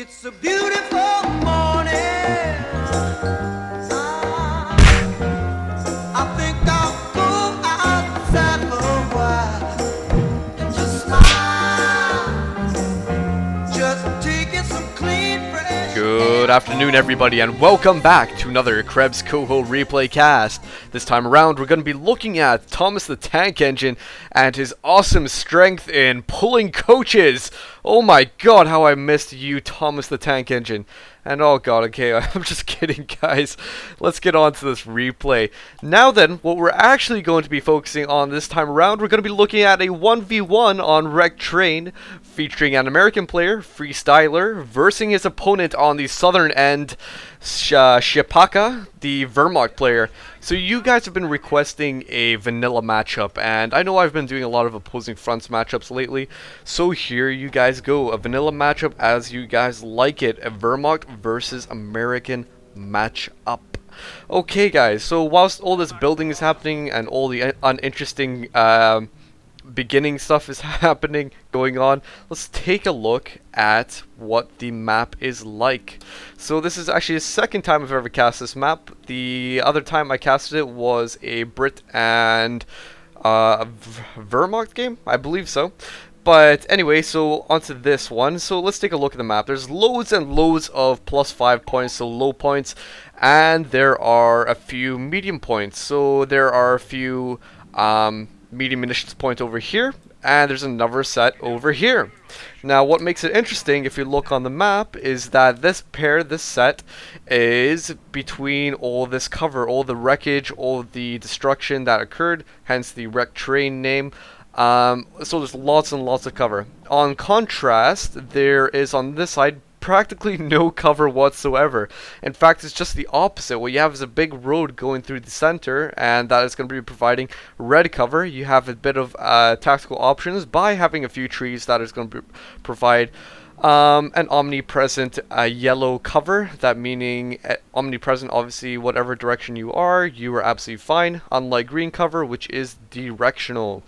It's a beautiful Good afternoon, everybody, and welcome back to another Krebs Coho replay cast. This time around, we're going to be looking at Thomas the Tank Engine and his awesome strength in pulling coaches. Oh my god, how I missed you, Thomas the Tank Engine. And oh god, okay, I'm just kidding, guys. Let's get on to this replay. Now then, what we're actually going to be focusing on this time around, we're going to be looking at a 1v1 on Wreck Train, featuring an American player, Freestyler, versing his opponent on the southern end, Sh uh, Siepaka, the Wehrmacht player. So you guys have been requesting a vanilla matchup, and I know I've been doing a lot of opposing fronts matchups lately, so here you guys go, a vanilla matchup as you guys like it, a Wehrmacht versus American matchup. Okay guys, so whilst all this building is happening and all the un uninteresting um, beginning stuff is happening, going on, let's take a look at what the map is like. So this is actually the second time I've ever cast this map. The other time I casted it was a Brit and uh, Wehrmacht game, I believe so. But anyway, so onto this one. So let's take a look at the map. There's loads and loads of plus 5 points, so low points, and there are a few medium points. So there are a few um, medium munitions point over here, and there's another set over here. Now what makes it interesting if you look on the map is that this pair, this set, is between all this cover, all the wreckage, all the destruction that occurred, hence the wreck train name. Um, so there's lots and lots of cover. On contrast, there is on this side practically no cover whatsoever. In fact, it's just the opposite. What you have is a big road going through the center, and that is going to be providing red cover. You have a bit of uh, tactical options by having a few trees that is going to provide um, an omnipresent uh, yellow cover. That meaning uh, omnipresent, obviously, whatever direction you are, you are absolutely fine. Unlike green cover, which is directional.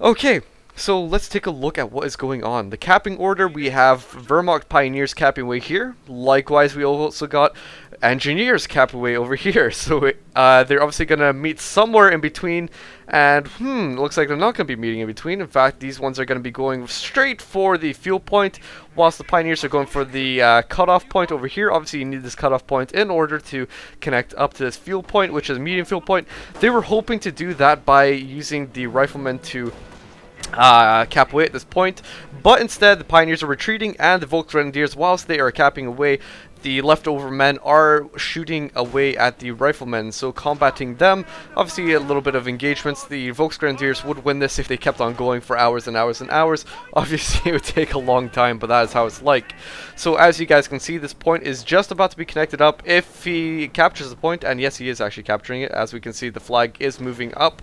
Okay, so let's take a look at what is going on. The capping order, we have Wehrmacht Pioneers capping way here. Likewise, we also got Engineers capping way over here. So uh, they're obviously going to meet somewhere in between. And, hmm, looks like they're not going to be meeting in between. In fact, these ones are going to be going straight for the fuel point, whilst the Pioneers are going for the uh, cutoff point over here. Obviously, you need this cutoff point in order to connect up to this fuel point, which is medium fuel point. They were hoping to do that by using the Riflemen to uh, cap away at this point, but instead the Pioneers are retreating and the Volksgrenadiers, whilst they are capping away, the leftover men are shooting away at the riflemen, so combating them, obviously a little bit of engagements, the Volksgrenadiers would win this if they kept on going for hours and hours and hours, obviously it would take a long time, but that is how it's like. So as you guys can see, this point is just about to be connected up. If he captures the point, and yes he is actually capturing it, as we can see the flag is moving up,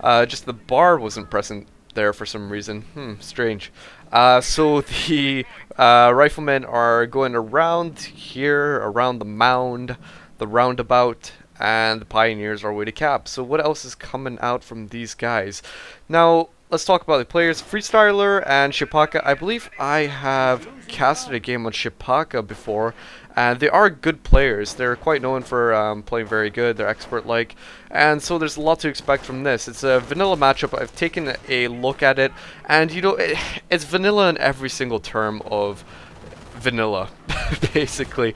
uh, just the bar wasn't present there for some reason. Hmm, strange. Uh, so the uh, riflemen are going around here, around the mound, the roundabout, and the pioneers are way to cap. So what else is coming out from these guys? Now, let's talk about the players. Freestyler and Siepaka. I believe I have casted a game on Siepaka before, and they are good players. They're quite known for um, playing very good. They're expert-like, and so there's a lot to expect from this. It's a vanilla matchup. I've taken a look at it, and you know, it, it's vanilla in every single term of vanilla, basically.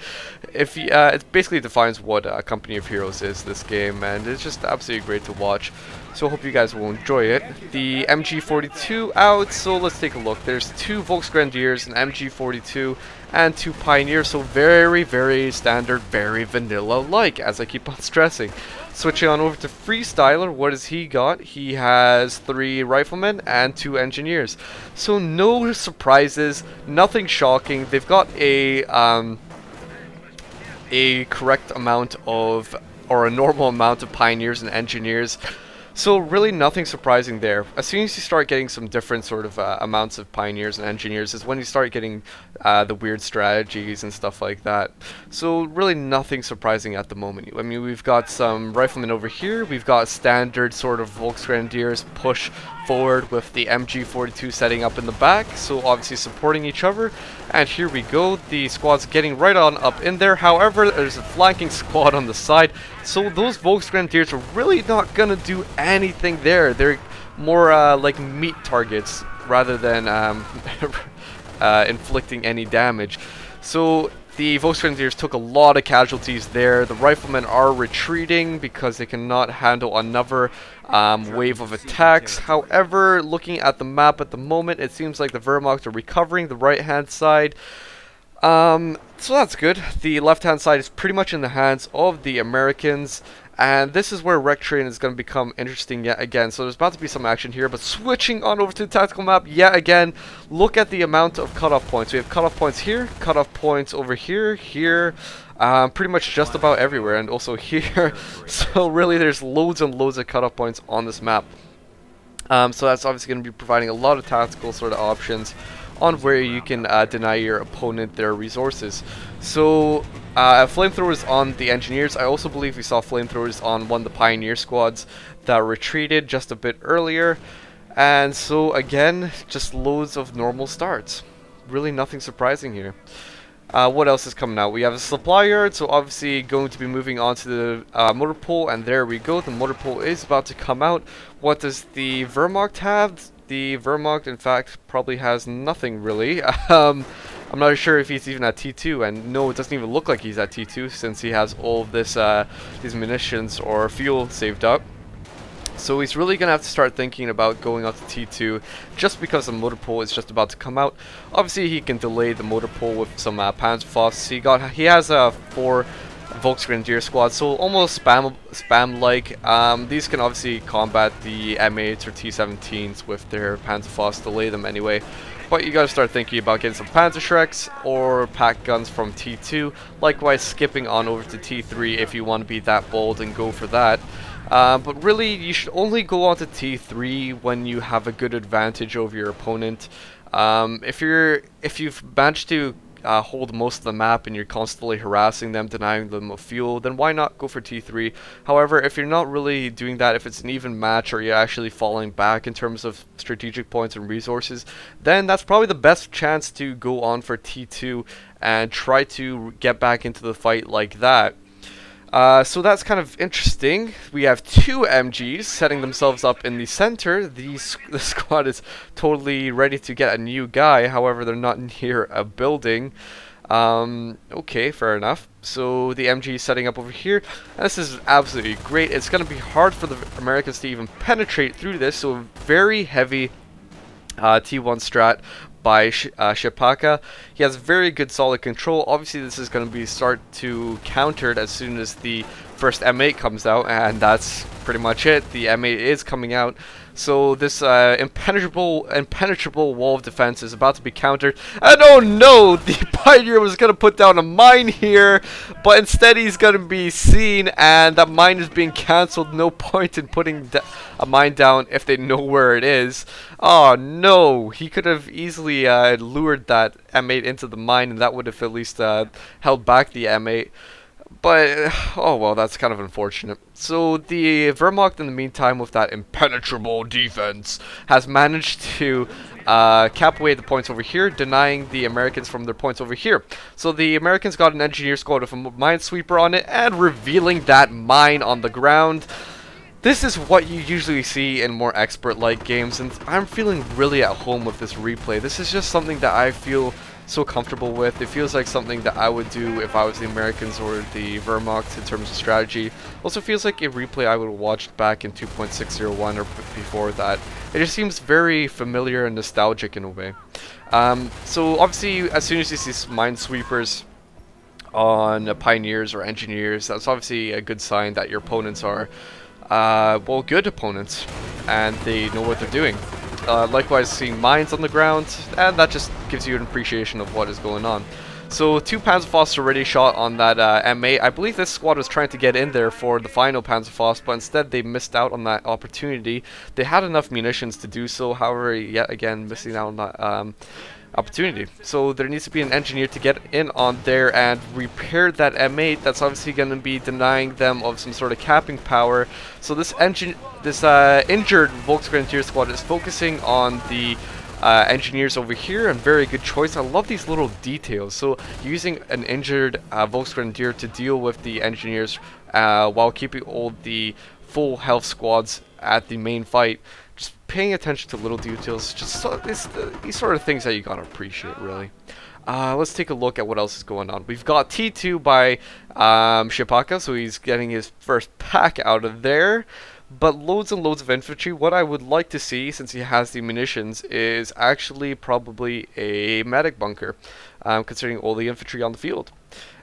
If you, uh, it basically defines what a Company of Heroes is, this game, and it's just absolutely great to watch. So hope you guys will enjoy it. The MG42 out, so let's take a look. There's two Volksgrenadiers, an MG42, and two Pioneers, so very, very standard, very vanilla-like, as I keep on stressing. Switching on over to Freestyler, what has he got? He has three Riflemen and two Engineers. So no surprises, nothing shocking. They've got a, um, a correct amount of, or a normal amount of Pioneers and Engineers. So really nothing surprising there. As soon as you start getting some different sort of uh, amounts of pioneers and engineers is when you start getting uh, the weird strategies and stuff like that. So really nothing surprising at the moment. I mean we've got some riflemen over here, we've got standard sort of Volksgrenadiers push forward with the MG42 setting up in the back, so obviously supporting each other. And here we go, the squad's getting right on up in there. However, there's a flanking squad on the side, so those Volksgrenadiers are really not gonna do anything there. They're more uh, like meat targets rather than um, uh, inflicting any damage. So the Volksgrenadiers took a lot of casualties there. The riflemen are retreating because they cannot handle another um, wave of attacks. However, looking at the map at the moment, it seems like the Wehrmacht are recovering the right-hand side. Um, so that's good. The left-hand side is pretty much in the hands of the Americans. And this is where Wreck Train is going to become interesting yet again. So there's about to be some action here, but switching on over to the tactical map yet again, look at the amount of cutoff points. We have cutoff points here, cutoff points over here, here, um, pretty much just about everywhere, and also here. so really there's loads and loads of cutoff points on this map. Um, so that's obviously going to be providing a lot of tactical sort of options on where you can uh, deny your opponent their resources. So uh, flamethrowers on the engineers. I also believe we saw flamethrowers on one of the pioneer squads that retreated just a bit earlier. And so again, just loads of normal starts. Really nothing surprising here. Uh, what else is coming out? We have a supply yard, so obviously going to be moving on to the uh, motor pool, and there we go. The motor pool is about to come out. What does the Wehrmacht have? The Wehrmacht, in fact, probably has nothing really. um, I'm not sure if he's even at T2, and no, it doesn't even look like he's at T2 since he has all of this, uh, these munitions or fuel saved up. So he's really going to have to start thinking about going out to T2 just because the motor pool is just about to come out. Obviously he can delay the motor pool with some uh, Panzerfaust. He got he has uh, four Volksgrenadier squad, so almost spam spam like. Um, these can obviously combat the M8s or T17s with their Panzerfaust, delay them anyway. But you gotta start thinking about getting some Panzerschrecks or Pak guns from T2. Likewise, skipping on over to T3 if you want to be that bold and go for that. Uh, but really, you should only go on to T3 when you have a good advantage over your opponent. Um, if you're if you've managed to uh, hold most of the map and you're constantly harassing them, denying them of fuel, then why not go for T3? However, if you're not really doing that, if it's an even match or you're actually falling back in terms of strategic points and resources, then that's probably the best chance to go on for T2 and try to get back into the fight like that. Uh, so that's kind of interesting. We have two MGs setting themselves up in the center. The, the squad is totally ready to get a new guy. However, they're not near a building. Um, okay, fair enough. So the MG is setting up over here. And this is absolutely great. It's going to be hard for the Americans to even penetrate through this. So very heavy uh, T1 strat by Sh uh, Siepaka. He has very good solid control. Obviously this is going to be start to countered as soon as the first M8 comes out and that's pretty much it. The M8 is coming out. So this uh, impenetrable impenetrable wall of defense is about to be countered. And oh no, the Pioneer was going to put down a mine here, but instead he's going to be seen and that mine is being cancelled. No point in putting a mine down if they know where it is. Oh no, he could have easily uh, lured that M8 into the mine and that would have at least uh, held back the M8. But, oh well, that's kind of unfortunate. So the Wehrmacht, in the meantime, with that impenetrable defense, has managed to uh, cap away the points over here, denying the Americans from their points over here. So the Americans got an engineer squad with a minesweeper on it, and revealing that mine on the ground. This is what you usually see in more expert-like games, and I'm feeling really at home with this replay. This is just something that I feel so comfortable with. It feels like something that I would do if I was the Americans or the Wehrmacht in terms of strategy. Also feels like a replay I would have watched back in 2.601 or before that. It just seems very familiar and nostalgic in a way. Um, so obviously, as soon as you see minesweepers on pioneers or engineers, that's obviously a good sign that your opponents are, uh, well, good opponents, and they know what they're doing. Uh, likewise, seeing mines on the ground, and that just gives you an appreciation of what is going on. So two Panzerfausts already shot on that uh, M8. I believe this squad was trying to get in there for the final Panzerfaust, but instead they missed out on that opportunity. They had enough munitions to do so, however, yet again missing out on that um, opportunity. So there needs to be an engineer to get in on there and repair that M8. That's obviously going to be denying them of some sort of capping power. So this engine, this uh, injured Volksgrenadier squad is focusing on the uh, engineers over here and very good choice. I love these little details. So using an injured uh, Volksgrenadier to deal with the engineers uh, while keeping all the full health squads at the main fight just paying attention to little details, just so, the, these sort of things that you gotta appreciate, really. Uh, let's take a look at what else is going on. We've got T2 by um, Siepaka, so he's getting his first pack out of there. But loads and loads of infantry. What I would like to see, since he has the munitions, is actually probably a medic bunker, um, considering all the infantry on the field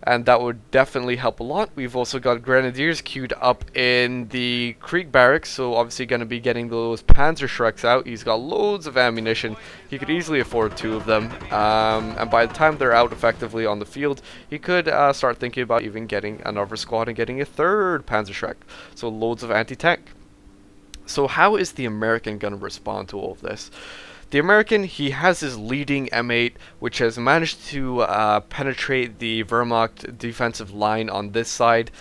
and that would definitely help a lot. We've also got Grenadiers queued up in the Krieg barracks, so obviously going to be getting those Panzerschrecks out. He's got loads of ammunition. He could easily afford two of them, um, and by the time they're out effectively on the field, he could uh, start thinking about even getting another squad and getting a third Panzerschreck. So loads of anti-tank. So how is the American going to respond to all of this? The American, he has his leading M8, which has managed to uh, penetrate the Wehrmacht defensive line on this side.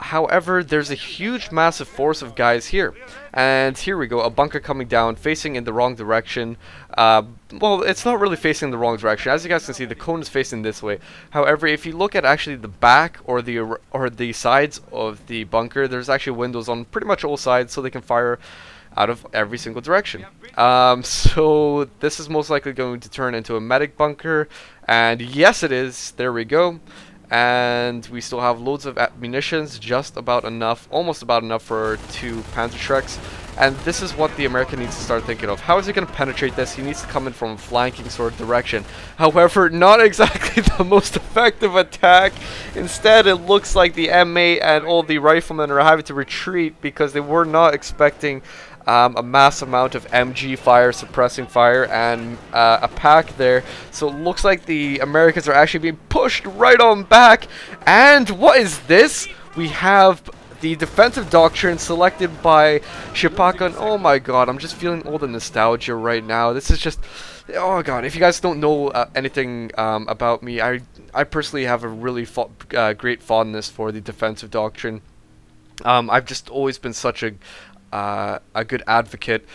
However, there's a huge massive force of guys here. And here we go, a bunker coming down, facing in the wrong direction. Uh, well, it's not really facing the wrong direction. As you guys can see, the cone is facing this way. However, if you look at actually the back or the or the sides of the bunker, there's actually windows on pretty much all sides, so they can fire out of every single direction. Um, so this is most likely going to turn into a medic bunker, and yes it is, there we go. And we still have loads of munitions, just about enough, almost about enough for two Panzerschrecks. And this is what the American needs to start thinking of. How is he going to penetrate this? He needs to come in from a flanking sort of direction. However, not exactly the most effective attack. Instead, it looks like the M8 and all the riflemen are having to retreat because they were not expecting um, a mass amount of MG fire, suppressing fire, and uh, a pack there. So it looks like the Americans are actually being pushed right on back. And what is this? We have the defensive doctrine selected by Siepaka. Oh my god, I'm just feeling all the nostalgia right now. This is just... Oh god, if you guys don't know uh, anything um, about me, I I personally have a really uh, great fondness for the defensive doctrine. Um, I've just always been such a uh, a good advocate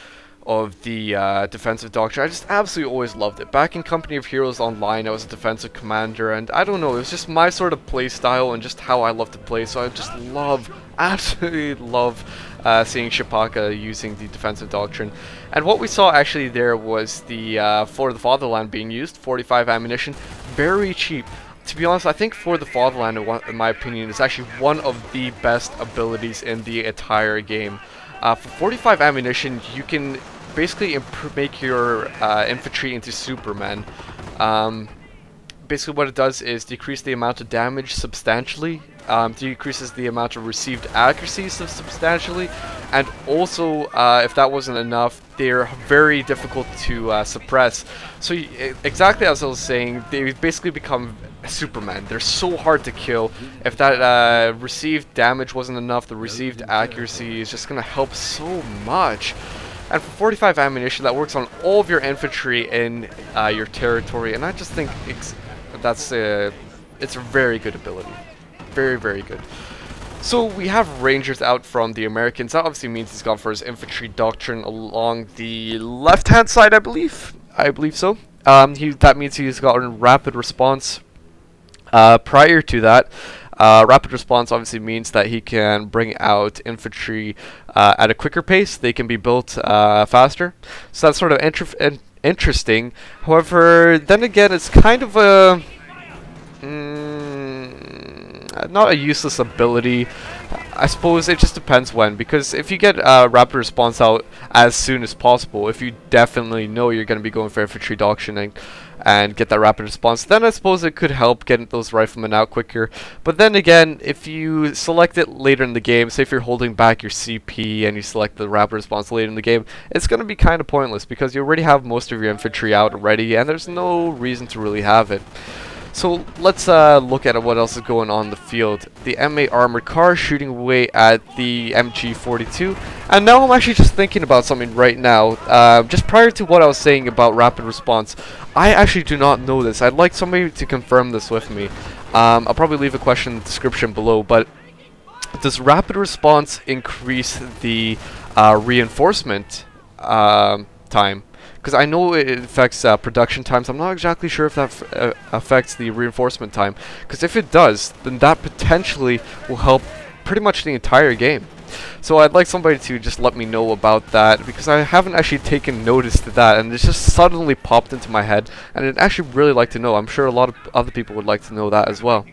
of the uh, defensive doctrine. I just absolutely always loved it. Back in Company of Heroes Online, I was a defensive commander, and I don't know, it was just my sort of play style and just how I love to play, so I just love, absolutely love uh, seeing Siepaka using the defensive doctrine. And what we saw actually there was the uh, For the Fatherland being used, 45 ammunition, very cheap. To be honest, I think For the Fatherland, in my opinion, is actually one of the best abilities in the entire game. Uh, for 45 ammunition, you can basically make your uh, infantry into Superman. Um, basically what it does is decrease the amount of damage substantially, um, decreases the amount of received accuracy substantially, and also, uh, if that wasn't enough, they're very difficult to uh, suppress. So exactly as I was saying, they basically become Superman. They're so hard to kill. If that uh, received damage wasn't enough, the received accuracy is just going to help so much. And for 45 ammunition, that works on all of your infantry in uh, your territory, and I just think that's a, it's a very good ability. Very, very good. So we have Rangers out from the Americans. That obviously means he's gone for his infantry doctrine along the left-hand side, I believe. I believe so. Um, he, that means he's gotten rapid response uh, prior to that, uh, rapid response obviously means that he can bring out infantry uh, at a quicker pace. They can be built uh, faster. So that's sort of in interesting. However, then again, it's kind of a... Mm, not a useless ability. I suppose it just depends when, because if you get uh, rapid response out as soon as possible, if you definitely know you're going to be going for infantry doctrine and get that rapid response, then I suppose it could help get those riflemen out quicker. But then again, if you select it later in the game, say if you're holding back your CP and you select the rapid response later in the game, it's going to be kind of pointless because you already have most of your infantry out already and there's no reason to really have it. So let's uh, look at what else is going on in the field. The M8 armored car shooting away at the MG42. And now I'm actually just thinking about something right now. Uh, just prior to what I was saying about rapid response, I actually do not know this. I'd like somebody to confirm this with me. Um, I'll probably leave a question in the description below, but does rapid response increase the uh, reinforcement um, time? Because I know it affects uh, production times. I'm not exactly sure if that uh, affects the reinforcement time. Because if it does, then that potentially will help pretty much the entire game. So I'd like somebody to just let me know about that because I haven't actually taken notice to that and it just suddenly popped into my head and I'd actually really like to know. I'm sure a lot of other people would like to know that as well.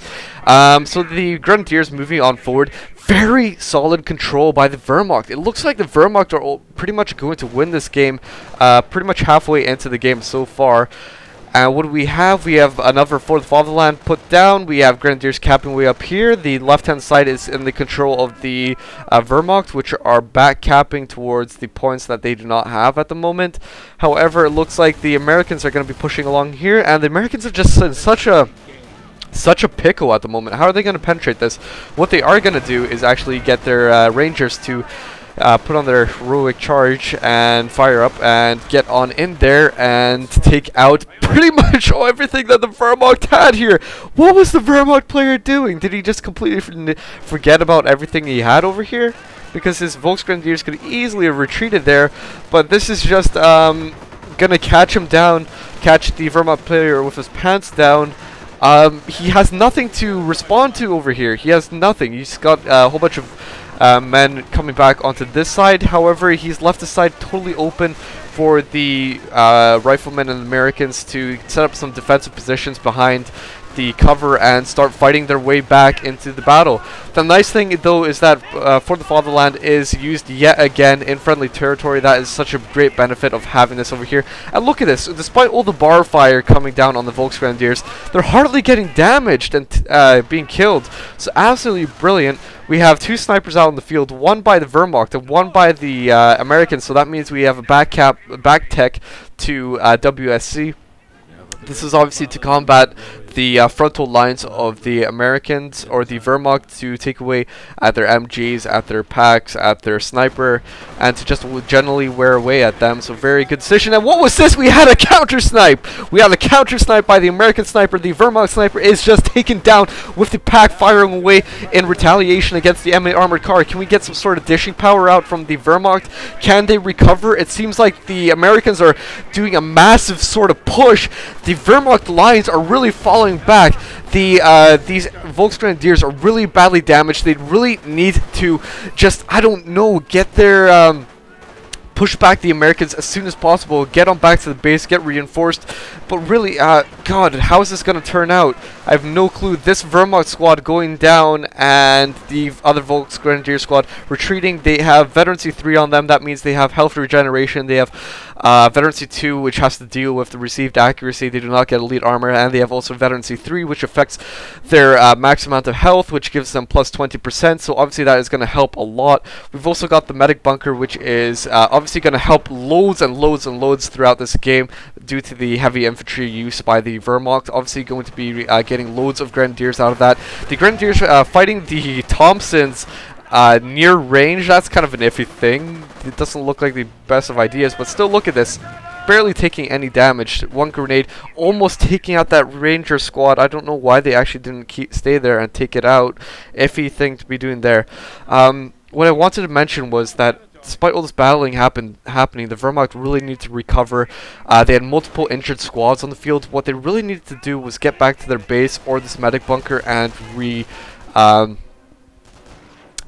Um, so the Grenadiers moving on forward, very solid control by the Wehrmacht. It looks like the Wehrmacht are pretty much going to win this game uh, pretty much halfway into the game so far. And what do we have? We have another for the Fatherland put down. We have Grenadiers capping way up here. The left-hand side is in the control of the uh, Wehrmacht, which are back capping towards the points that they do not have at the moment. However, it looks like the Americans are going to be pushing along here, and the Americans are just in such a such a pickle at the moment. How are they going to penetrate this? What they are going to do is actually get their uh, Rangers to uh, put on their heroic charge and fire up and get on in there and take out pretty much everything that the Wehrmacht had here. What was the Wehrmacht player doing? Did he just completely forget about everything he had over here? Because his Volksgrenadiers could easily have retreated there, but this is just um, gonna catch him down, catch the Wehrmacht player with his pants down. Um, he has nothing to respond to over here. He has nothing. He's got uh, a whole bunch of uh, men coming back onto this side. However, he's left the side totally open for the uh, riflemen and Americans to set up some defensive positions behind the cover and start fighting their way back into the battle. The nice thing though is that uh, For the Fatherland is used yet again in friendly territory. That is such a great benefit of having this over here. And look at this, despite all the BAR fire coming down on the Volksgrenadiers, they're hardly getting damaged and uh, being killed. So absolutely brilliant. We have two snipers out in the field, one by the Wehrmacht and one by the uh, Americans. So that means we have a back cap, back tech to uh, WSC. This is obviously to combat the uh, frontal lines of the Americans or the Wehrmacht to take away at their MGs, at their packs, at their sniper, and to just generally wear away at them. So very good decision. And what was this? We had a counter snipe. We had a counter snipe by the American sniper. The Wehrmacht sniper is just taken down with the pack firing away in retaliation against the M8 armored car. Can we get some sort of dishing power out from the Wehrmacht? Can they recover? It seems like the Americans are doing a massive sort of push. The Wehrmacht lines are really falling falling back. The uh, these Volksgrenadiers are really badly damaged. They really need to just I don't know get their um, push back the Americans as soon as possible, get on back to the base, get reinforced. But really, uh, God, how is this going to turn out? I have no clue. This Wehrmacht squad going down and the other Volksgrenadier squad retreating. They have Veterancy 3 on them. That means they have health regeneration. They have uh, Veterancy 2, which has to deal with the received accuracy. They do not get elite armor. And they have also Veterancy 3, which affects their uh, max amount of health, which gives them plus 20%. So obviously that is going to help a lot. We've also got the Medic Bunker, which is uh, obviously going to help loads and loads and loads throughout this game due to the heavy infantry use by the Wehrmacht. Obviously going to be uh, getting loads of Grenadiers out of that. The Grenadiers uh, fighting the Thompsons uh, near range, that's kind of an iffy thing. It doesn't look like the best of ideas, but still look at this. Barely taking any damage. One grenade almost taking out that ranger squad. I don't know why they actually didn't keep stay there and take it out. Iffy thing to be doing there. Um, what I wanted to mention was that despite all this battling happen happening, the Wehrmacht really needed to recover. Uh, they had multiple injured squads on the field. What they really needed to do was get back to their base or this medic bunker and re um,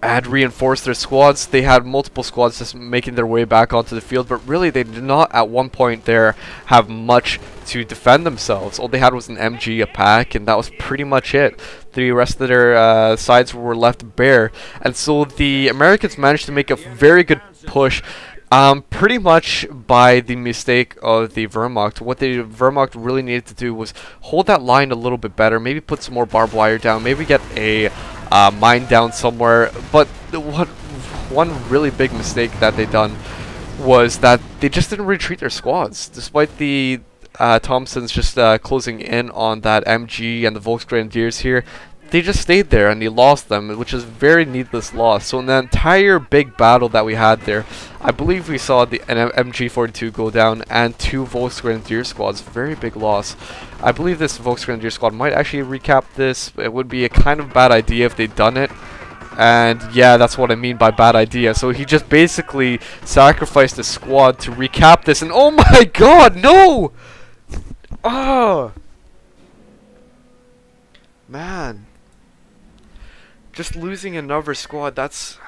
had reinforced their squads. They had multiple squads just making their way back onto the field, but really they did not at one point there have much to defend themselves. All they had was an MG, a pack, and that was pretty much it. The rest of their uh, sides were left bare. And so the Americans managed to make a very good push um, pretty much by the mistake of the Wehrmacht. What the Wehrmacht really needed to do was hold that line a little bit better, maybe put some more barbed wire down, maybe get a uh, mine down somewhere. But what one really big mistake that they done was that they just didn't retreat their squads, despite the uh, Thompson's just uh, closing in on that MG and the Volksgrenadiers here. They just stayed there and he lost them, which is very needless loss. So in the entire big battle that we had there, I believe we saw the an MG42 go down and two Volksgrenadier squads. Very big loss. I believe this Volksgrenadier squad might actually recap this. It would be a kind of bad idea if they'd done it. And yeah, that's what I mean by bad idea. So he just basically sacrificed the squad to recap this. And oh my god, no! Oh! Man. Just losing another squad, that's...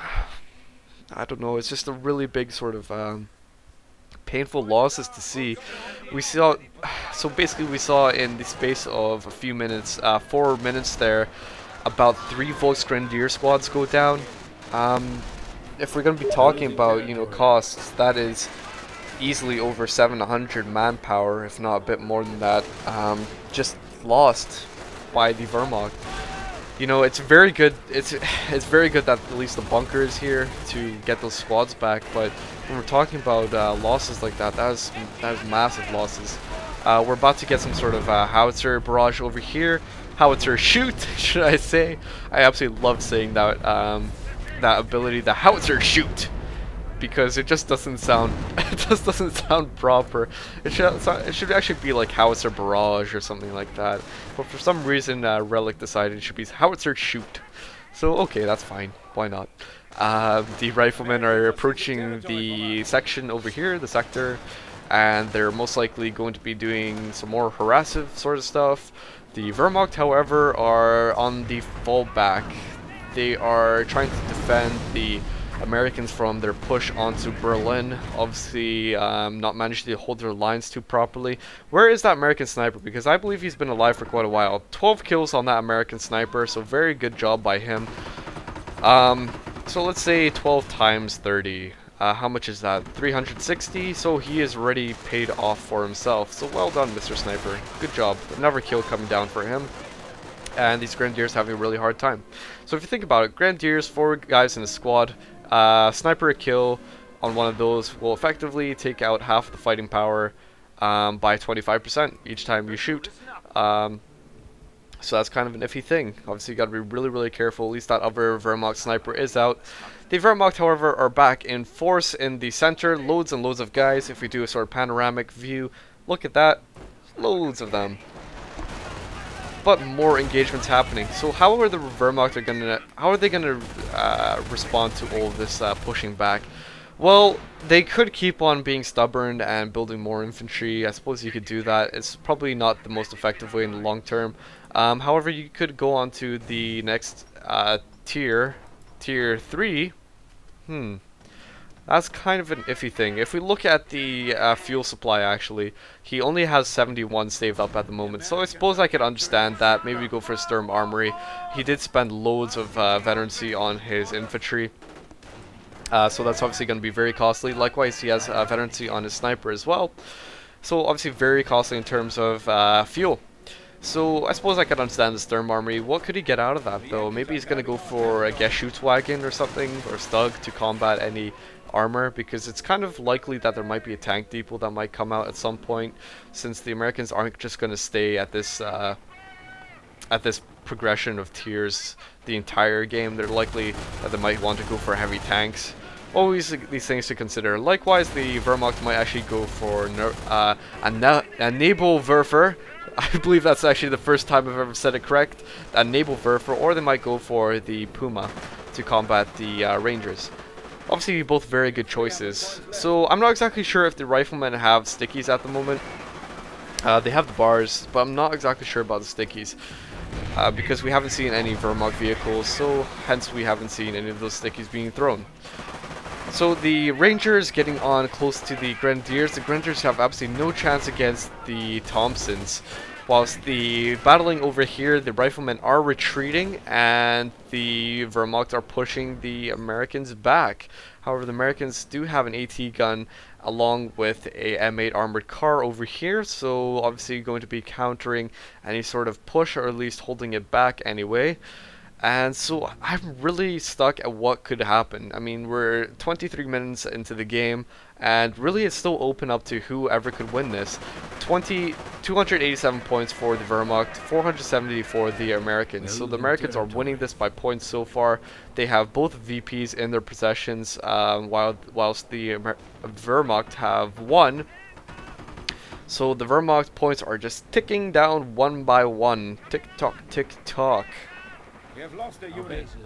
I don't know, it's just a really big sort of um, painful losses to see. We saw... So basically we saw in the space of a few minutes, uh, four minutes there, about three Volksgrenadier squads go down. Um, if we're going to be talking about, you know, costs, that is easily over 700 manpower, if not a bit more than that, um, just lost by the Wehrmacht. You know, it's very good. It's it's very good that at least the bunker is here to get those squads back. But when we're talking about uh, losses like that, that is that is massive losses. Uh, we're about to get some sort of uh, howitzer barrage over here howitzer shoot, should I say. I absolutely love saying that um, that ability, the howitzer shoot, because it just doesn't sound it just doesn't sound proper. It should it should actually be like howitzer barrage or something like that. But for some reason, uh, Relic decided it should be howitzer shoot. So okay, that's fine. Why not? Uh, the riflemen are approaching the section over here, the sector, and they're most likely going to be doing some more harassive sort of stuff. The Wehrmacht, however, are on the fallback. They are trying to defend the Americans from their push onto Berlin. Obviously, um, not managed to hold their lines too properly. Where is that American sniper? Because I believe he's been alive for quite a while. 12 kills on that American sniper, so very good job by him. Um, so let's say 12 times 30. Uh, how much is that? 360, so he is already paid off for himself. So well done, Mr. Sniper. Good job. Another kill coming down for him. And these Grenadiers having a really hard time. So if you think about it, Grenadiers, four guys in a squad, uh, Sniper a kill on one of those will effectively take out half the fighting power um, by 25% each time you shoot. Um, so that's kind of an iffy thing. Obviously, you got to be really, really careful. At least that other Wehrmacht sniper is out. The Wehrmacht, however, are back in force in the center. Loads and loads of guys. If we do a sort of panoramic view, look at that. Loads of them. But more engagements happening. So how are the Wehrmacht are gonna? How are they gonna uh, respond to all this uh, pushing back? Well, they could keep on being stubborn and building more infantry. I suppose you could do that. It's probably not the most effective way in the long term. Um, however, you could go on to the next uh, tier Tier 3, hmm, that's kind of an iffy thing. If we look at the uh, fuel supply, actually, he only has 71 saved up at the moment. So I suppose I could understand that. Maybe we go for a Sturm Armory. He did spend loads of uh, veterancy on his infantry. Uh, so that's obviously going to be very costly. Likewise, he has uh, veterancy on his sniper as well. So obviously very costly in terms of uh, fuel. So I suppose I could understand the Sturm Armory. What could he get out of that though? Maybe he's gonna go for a Geschutzwagen or something, or Stug to combat any armor because it's kind of likely that there might be a tank depot that might come out at some point since the Americans aren't just going to stay at this uh, at this progression of tiers the entire game they're likely that they might want to go for heavy tanks always these things to consider likewise the Wehrmacht might actually go for uh, a, na a I believe that's actually the first time I've ever said it correct. A Nebelwerfer, or they might go for the Puma to combat the uh, Rangers. Obviously, both very good choices. So I'm not exactly sure if the Riflemen have stickies at the moment. Uh, they have the bars, but I'm not exactly sure about the stickies. Uh, because we haven't seen any Wehrmacht vehicles, so hence we haven't seen any of those stickies being thrown. So the Rangers getting on close to the Grenadiers. The Grenadiers have absolutely no chance against the Thompsons. Whilst the battling over here, the riflemen are retreating and the Wehrmacht are pushing the Americans back. However, the Americans do have an AT gun along with a M8 armored car over here, so obviously going to be countering any sort of push or at least holding it back anyway. And so I'm really stuck at what could happen. I mean, we're 23 minutes into the game, and really it's still open up to whoever could win this. 20, 287 points for the Wehrmacht, 470 for the Americans. So the Americans are winning this by points so far. They have both VPs in their possessions, um, while whilst the Amer Wehrmacht have one. So the Wehrmacht points are just ticking down one by one. Tick tock, tick tock.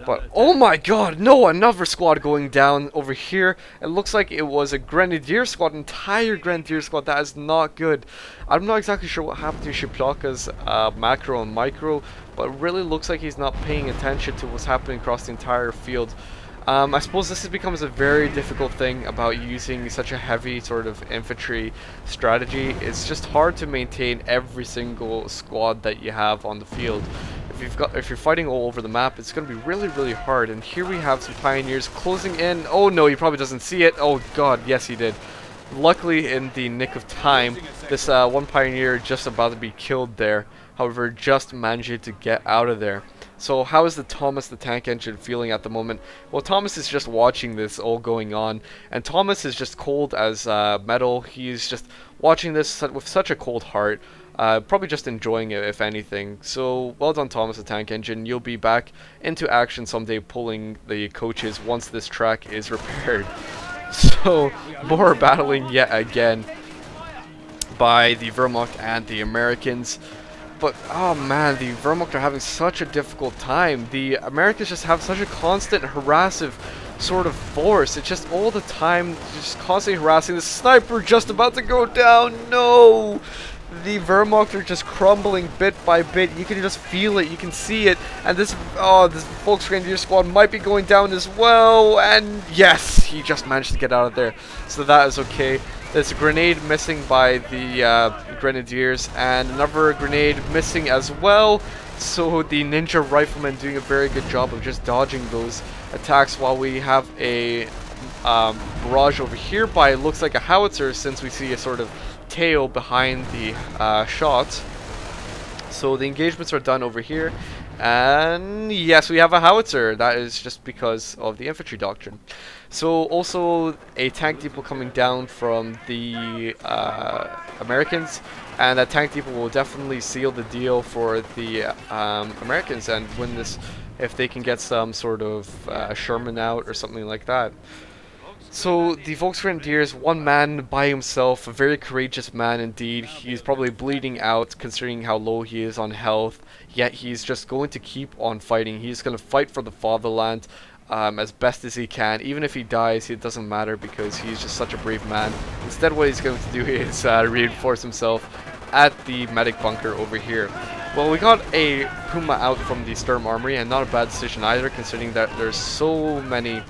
But oh my god, no, another squad going down over here. It looks like it was a Grenadier squad, entire Grenadier squad. That is not good. I'm not exactly sure what happened to Siepaka's uh, macro and micro, but it really looks like he's not paying attention to what's happening across the entire field. Um, I suppose this becomes a very difficult thing about using such a heavy sort of infantry strategy. It's just hard to maintain every single squad that you have on the field if you've got if you're fighting all over the map, it's going to be really really hard. And here we have some pioneers closing in. Oh no, he probably doesn't see it. Oh god, yes he did. Luckily, in the nick of time, this uh, one pioneer just about to be killed there. However, just managed to get out of there. So how is the Thomas the tank engine feeling at the moment? Well, Thomas is just watching this all going on, and Thomas is just cold as uh, metal. He's just watching this with such a cold heart. Uh, probably just enjoying it, if anything. So, well done, Thomas the Tank Engine. You'll be back into action someday pulling the coaches once this track is repaired. So, more battling yet again by the Wehrmacht and the Americans. But, oh man, the Wehrmacht are having such a difficult time. The Americans just have such a constant harassive sort of force. It's just all the time, just constantly harassing. The sniper just about to go down. No! The Wehrmacht are just crumbling bit by bit. You can just feel it. You can see it. And this, oh, this Volksgrenadier squad might be going down as well. And yes, he just managed to get out of there. So that is okay. There's a grenade missing by the uh, Grenadiers and another grenade missing as well. So the Ninja Riflemen doing a very good job of just dodging those attacks while we have a um, barrage over here by looks like a howitzer since we see a sort of tail behind the uh, shot. So the engagements are done over here. And yes, we have a howitzer. That is just because of the infantry doctrine. So also a tank depot coming down from the uh, Americans. And that tank depot will definitely seal the deal for the um, Americans and win this if they can get some sort of uh, Sherman out or something like that. So the Volksgrenadier is one man by himself, a very courageous man indeed. He's probably bleeding out considering how low he is on health, yet he's just going to keep on fighting. He's going to fight for the fatherland um, as best as he can. Even if he dies, it doesn't matter because he's just such a brave man. Instead what he's going to do is uh, reinforce himself at the medic bunker over here. Well, we got a Puma out from the Sturm Armory, and not a bad decision either, considering that there's so many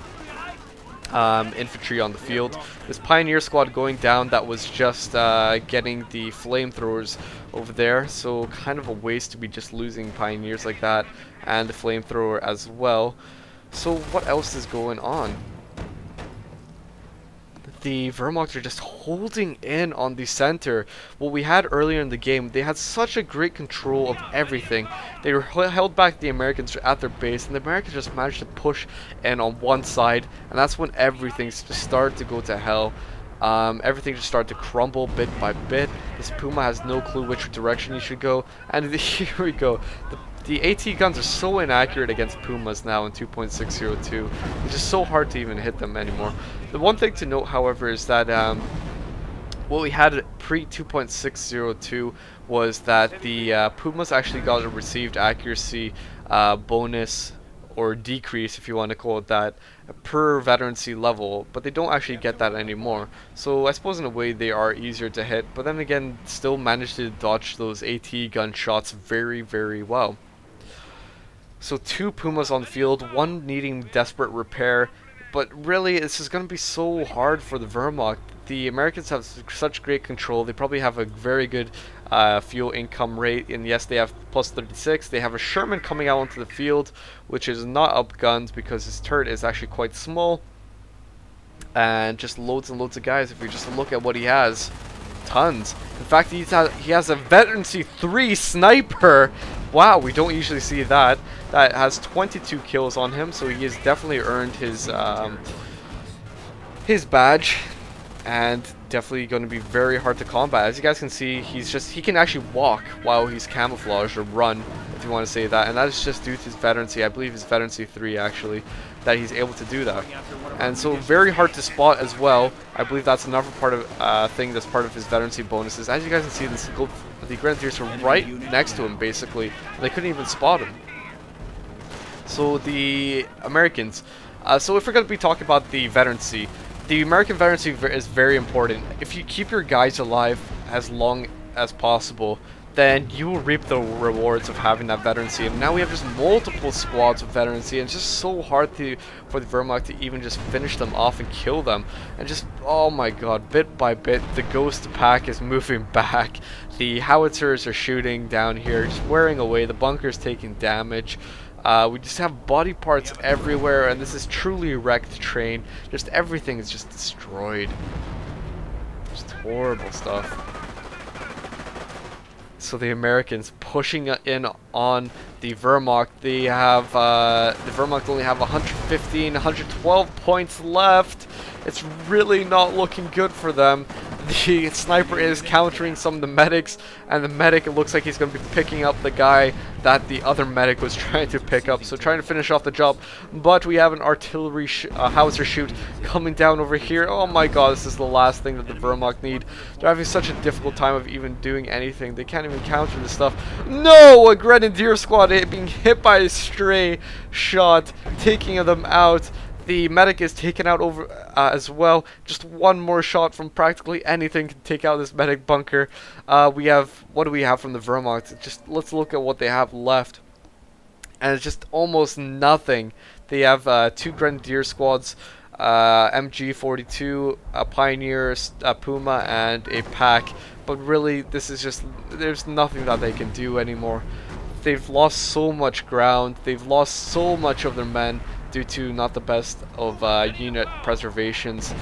um, infantry on the field. This Pioneer squad going down that was just uh, getting the flamethrowers over there, so kind of a waste to be just losing Pioneers like that and the flamethrower as well. So what else is going on? The Wehrmacht are just holding in on the center. What we had earlier in the game, they had such a great control of everything. They were held back the Americans at their base, and the Americans just managed to push in on one side, and that's when everything just started to go to hell. Um, everything just started to crumble bit by bit. This Puma has no clue which direction he should go, and here we go. The the AT guns are so inaccurate against Pumas now in 2.602. It's just so hard to even hit them anymore. The one thing to note, however, is that um, what we had pre 2.602 was that the uh, Pumas actually got a received accuracy uh, bonus or decrease, if you want to call it that, per veterancy level, but they don't actually get that anymore. So I suppose in a way they are easier to hit, but then again, still manage to dodge those AT gun shots very, very well. So two Pumas on field, one needing desperate repair, but really this is going to be so hard for the Wehrmacht. The Americans have such great control, they probably have a very good uh, fuel income rate, and yes they have plus 36. They have a Sherman coming out onto the field, which is not upgunned because his turret is actually quite small. And just loads and loads of guys, if you just look at what he has, tons. In fact, he's ha he has a Veterancy 3 sniper Wow, we don't usually see that. That has 22 kills on him, so he has definitely earned his um, his badge and definitely going to be very hard to combat. As you guys can see, he's just he can actually walk while he's camouflaged or run, if you want to say that, and that is just due to his veterancy. I believe his veterancy 3 actually, that he's able to do that. And so very hard to spot as well. I believe that's another part of uh, thing that's part of his veterancy bonuses. As you guys can see, this, the Grenadiers are right next to him basically. They couldn't even spot him. So the Americans. Uh, so if we're going to be talking about the veterancy, the American veterancy is very important. If you keep your guys alive as long as possible, then you will reap the rewards of having that veterancy. And now we have just multiple squads of veterancy, and it's just so hard to for the Wehrmacht to even just finish them off and kill them. And just, oh my god, bit by bit, the ghost pack is moving back. The howitzers are shooting down here, just wearing away. The bunker's taking damage. Uh, we just have body parts everywhere, and this is truly wrecked train. Just everything is just destroyed. Just horrible stuff. So the Americans pushing in on the Wehrmacht. They have uh, the Wehrmacht only have 115, 112 points left. It's really not looking good for them the sniper is countering some of the medics, and the medic it looks like he's going to be picking up the guy that the other medic was trying to pick up. So trying to finish off the job, but we have an artillery sh uh, howitzer shoot coming down over here. Oh my god, this is the last thing that the Wehrmacht need. They're having such a difficult time of even doing anything. They can't even counter this stuff. No! A Grenadier squad being hit by a stray shot, taking them out. The medic is taken out over uh, as well. Just one more shot from practically anything can take out this medic bunker. Uh, we have, what do we have from the Wehrmacht? Just let's look at what they have left. And it's just almost nothing. They have uh, two Grenadier squads, uh, MG42, a Pioneer, a Puma, and a Pak. But really, this is just, there's nothing that they can do anymore. They've lost so much ground. They've lost so much of their men due to not the best of uh, unit preservations.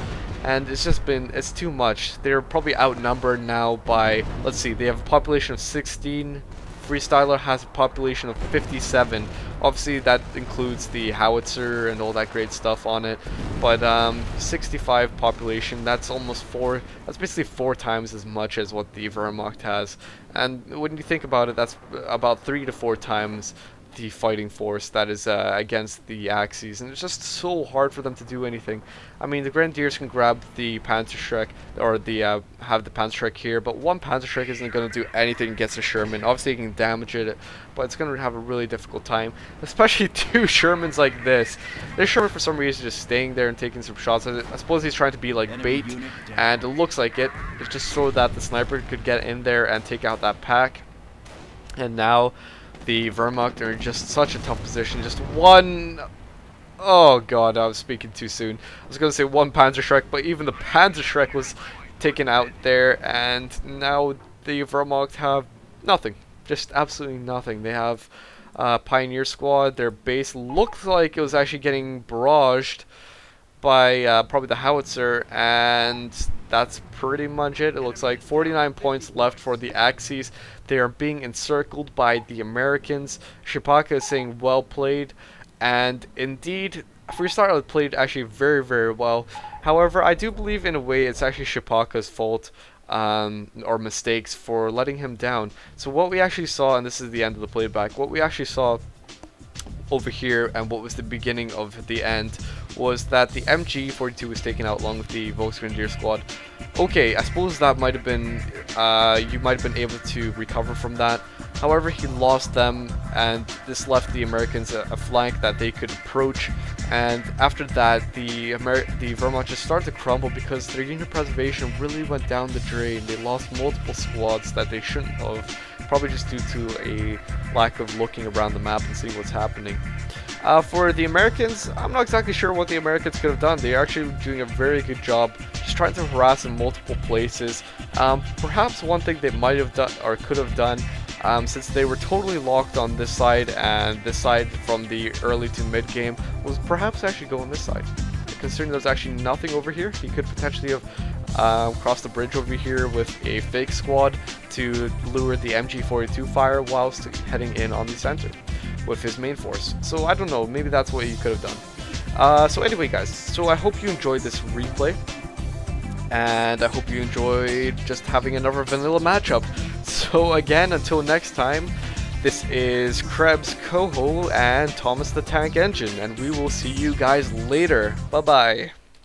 And it's just been it's too much. They're probably outnumbered now by let's see they have a population of 16 freestyler has a population of 57 obviously that includes the howitzer and all that great stuff on it. But um, 65 population that's almost four that's basically four times as much as what the Wehrmacht has. And when you think about it that's about three to four times the fighting force that is uh, against the Axis, and it's just so hard for them to do anything. I mean, the Grenadiers can grab the Panzerschreck, or the uh, have the Panzerschreck here, but one Panzerschreck isn't going to do anything against a Sherman. Obviously, it can damage it, but it's going to have a really difficult time, especially two Shermans like this. This Sherman, for some reason, just staying there and taking some shots. At it. I suppose he's trying to be like bait, and it looks like it. It's just so that the sniper could get in there and take out that Pak. And now the Wehrmacht are in just such a tough position. Just one... Oh god, I was speaking too soon. I was going to say one Panzerschreck, but even the Panzerschreck was taken out there, and now the Wehrmacht have nothing. Just absolutely nothing. They have uh, Pioneer Squad. Their base looks like it was actually getting barraged by uh, probably the howitzer and that's pretty much it. It looks like 49 points left for the Axis. They are being encircled by the Americans. Siepaka is saying well played and indeed Freestyle played actually very very well. However, I do believe in a way it's actually Siepaka's fault um, or mistakes for letting him down. So what we actually saw, and this is the end of the playback, what we actually saw over here and what was the beginning of the end was that the MG42 was taken out along with the Volksgrenadier squad. Okay, I suppose that might have been, uh, you might have been able to recover from that. However, he lost them and this left the Americans a, a flank that they could approach and after that the Amer the Wehrmacht just started to crumble because their unit preservation really went down the drain. They lost multiple squads that they shouldn't have probably just due to a lack of looking around the map and seeing what's happening. Uh, for the Americans, I'm not exactly sure what the Americans could have done. They're actually doing a very good job just trying to harass in multiple places. Um, perhaps one thing they might have done or could have done um, since they were totally locked on this side and this side from the early to mid game was perhaps actually go on this side. Considering there's actually nothing over here, he could potentially have um, cross the bridge over here with a fake squad to lure the MG42 fire whilst heading in on the center with his main force. So I don't know, maybe that's what he could have done. Uh, so anyway guys, so I hope you enjoyed this replay. And I hope you enjoyed just having another vanilla matchup. So again, until next time, this is Krebs Coho and Thomas the Tank Engine, and we will see you guys later. Bye bye.